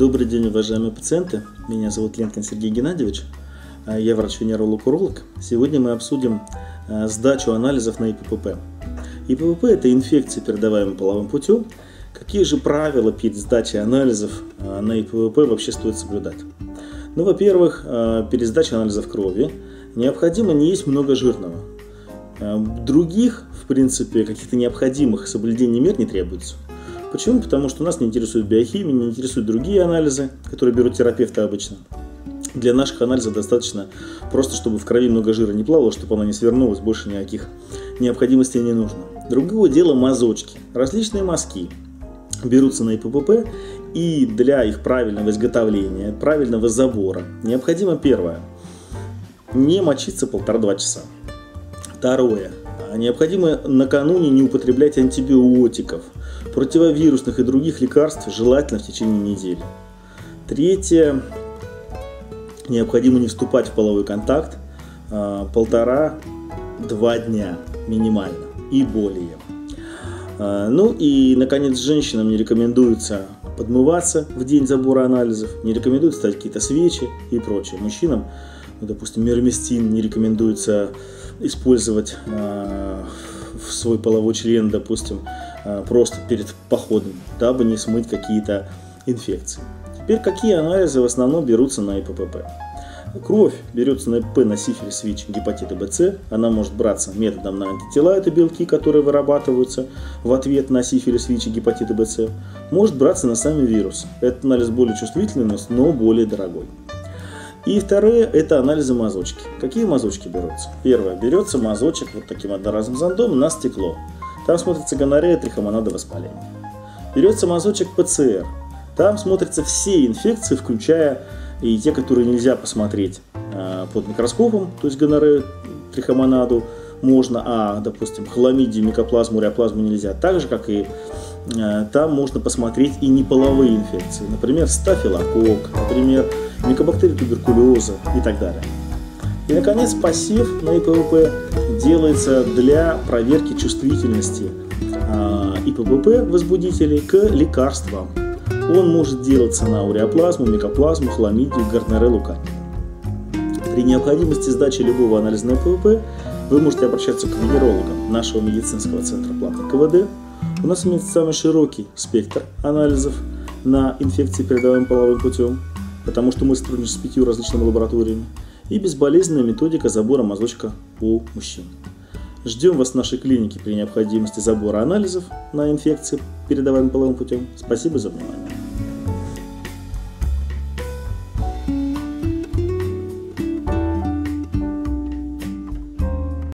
Добрый день, уважаемые пациенты. Меня зовут Ленкин Сергей Геннадьевич. А, я врач-венеролог-уролог. Сегодня мы обсудим а, сдачу анализов на ИППП. ИППП – это инфекции, передаваемые половым путем. Какие же правила перед сдачей анализов а, на ИППП вообще стоит соблюдать? Ну, во-первых, перед сдачей анализов крови необходимо не есть много жирного. Других, в принципе, каких-то необходимых соблюдений мер не требуется. Почему? Потому что нас не интересует биохимия, не интересуют другие анализы, которые берут терапевты обычно. Для наших анализов достаточно просто, чтобы в крови много жира не плавало, чтобы она не свернулась, больше никаких необходимостей не нужно. Другое дело мазочки. Различные мазки берутся на ИППП, и для их правильного изготовления, правильного забора необходимо первое – не мочиться полтора-два часа. Второе – необходимо накануне не употреблять антибиотиков – противовирусных и других лекарств желательно в течение недели. Третье. Необходимо не вступать в половой контакт а, полтора-два дня минимально и более. А, ну и, наконец, женщинам не рекомендуется подмываться в день забора анализов, не рекомендуется ставить какие-то свечи и прочее. Мужчинам, ну, допустим, мироместин не рекомендуется использовать э, в свой половой член, допустим, Э, просто перед походом, дабы не смыть какие-то инфекции. Теперь какие анализы в основном берутся на ИППП? Кровь берется на ИПП на сифилис, ВИЧ, гепатита БЦ. Она может браться методом на антитела, это белки, которые вырабатываются в ответ на сифилис, ВИЧ и гепатита БЦ. Может браться на сами вирусы. Этот анализ более чувствительный, но более дорогой. И второе – это анализы мазочки. Какие мазочки берутся? Первое. Берется мазочек вот таким одноразовым зондом на стекло. Там смотрится гонорея, трихомонада, воспаление. Берется мазочек ПЦР. Там смотрятся все инфекции, включая и те, которые нельзя посмотреть э, под микроскопом, то есть гонорею, трихомонаду можно, а, допустим, хламидию, микоплазму, реоплазму нельзя. Так же, как и там можно посмотреть и неполовые инфекции. Например, стафилококк, например, микобактерии туберкулеза и так далее. И, наконец, посев на ИПВП делается для проверки чувствительности а, ИПВП возбудителей к лекарствам. Он может делаться на уреоплазму, микоплазму, хламидию, гарнереллу, При необходимости сдачи любого анализа на ИПВП вы можете обращаться к венерологам нашего медицинского центра платной КВД. У нас имеется самый широкий спектр анализов на инфекции, передаваемые половым путем, потому что мы сотрудничаем с пятью различными лабораториями и безболезненная методика забора мазочка у мужчин. Ждем вас в нашей клинике при необходимости забора анализов на инфекции, передаваемые половым путем. Спасибо за внимание.